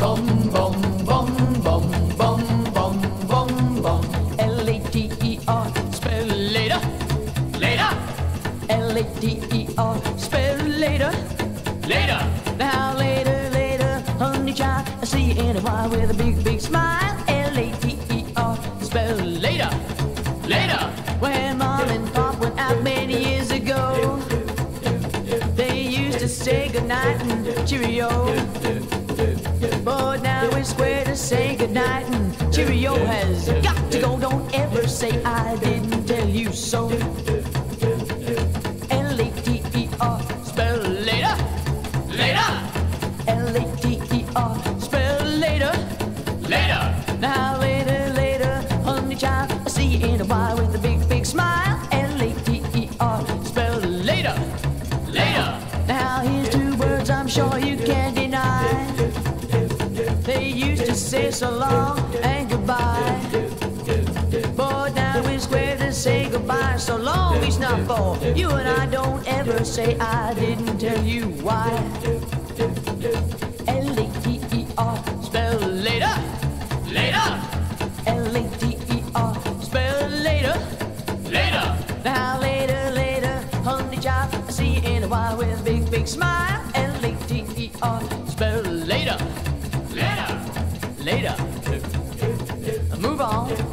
Bum, bum, bum, bum, bum, bum, bum, bum. L-A-T-E-R, spell later. Later, L-A-T-E-R, spell later. later, Now later, later, honey child, I see you in a while with a big, big smile. L-A-T-E-R, spell later. later. When mom and pop went out many years ago, they used to say goodnight and cheerio. Cheerio has got to go. Don't ever say I didn't tell you so. L-A-T-E-R, spell later. Later, L-A-T-E-R, spell later. later, Now later, later, honey child, I see you in a while with a big, big smile. L-A-T-E-R, spell later. later. Now here's two words I'm sure you can't deny. They used to say so long So long it's not for you and I don't ever say I didn't tell you why. L-A-T-E-R, spell later. Later, L-A-T-E-R, spell later. later, Now later, later, honey child, I see you in a while with a big, big smile. L-A-T-E-R, spell later, later. later. Move on.